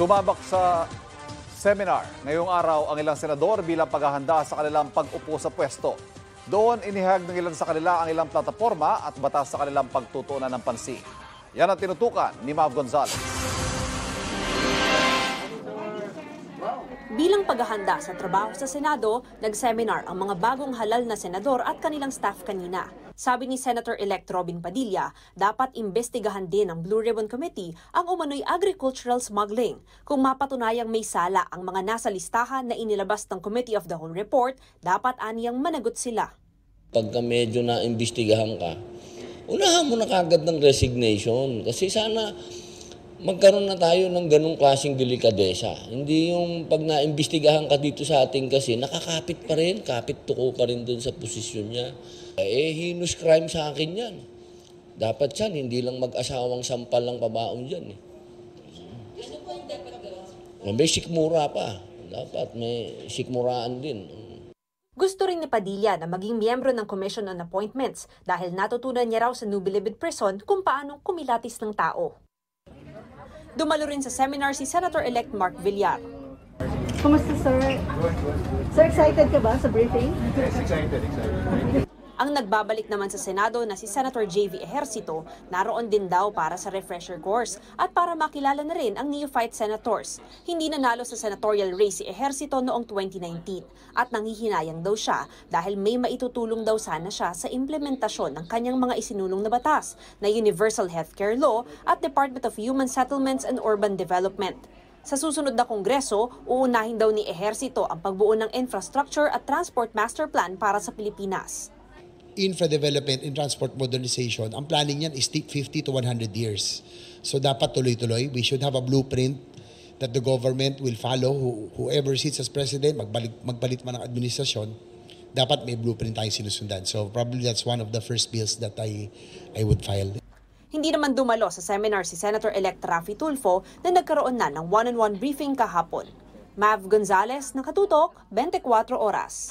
Sumabak sa seminar ngayong araw ang ilang senador bilang paghahanda sa kanilang pag-upo sa pwesto. Doon inihag ng ilan sa kanila ang ilang plataforma at batas sa kanilang pagtutuunan ng pansin. Yan ang tinutukan ni Mav Gonzalez. Bilang paghahanda sa trabaho sa Senado, nag-seminar ang mga bagong halal na senador at kanilang staff kanina. Sabi ni Senator-elect Robin Padilla, dapat imbestigahan din ng Blue Ribbon Committee ang umano'y agricultural smuggling. Kung mapatunayang may sala ang mga nasa listahan na inilabas ng Committee of the Whole Report, dapat aniyang managot sila. Pagka medyo na-imbestigahan ka, unahan mo na kagad ng resignation. Kasi sana magkaroon na tayo ng ganong klaseng delikadesa. Hindi yung pag naimbestigahan ka dito sa ating kasi, nakakapit pa rin, kapit tuko pa rin dun sa posisyon niya. Eh, heinous crime sa akin yan. Dapat yan, hindi lang mag-asawang sampal lang pabaon dyan. Eh. May sikmura pa. Dapat may sikmuraan din. Gusto rin ni Padilla na maging miyembro ng Commission on Appointments dahil natutunan niya raw sa Nubilibid Prison kung paanong kumilatis ng tao. Dumalo rin sa seminar si Senator-elect Mark Villar. Kumusta, sir? Sir, excited ka ba sa briefing? Ang nagbabalik naman sa Senado na si Senator JV Ejercito naroon din daw para sa refresher course at para makilala na rin ang neophyte senators. Hindi nanalo sa senatorial race si Ejercito noong 2019 at nanghihinayang daw siya dahil may maitutulong daw sana siya sa implementasyon ng kanyang mga isinulong na batas na Universal Healthcare Law at Department of Human Settlements and Urban Development. Sa susunod na kongreso, uunahin daw ni Ejercito ang pagbuo ng Infrastructure at Transport Master Plan para sa Pilipinas infra development and transport modernization, ang planning niyan is 50 to 100 years. So dapat tuloy-tuloy. We should have a blueprint that the government will follow. Who, whoever sits as president, magbalik, magbalit man ang administrasyon, dapat may blueprint tayong sinusundan. So probably that's one of the first bills that I, I would file. Hindi naman dumalo sa seminar si Senator-elect Rafi Tulfo na nagkaroon na ng one-on-one briefing kahapon. Mav Gonzalez, Nakatutok, 24 Oras.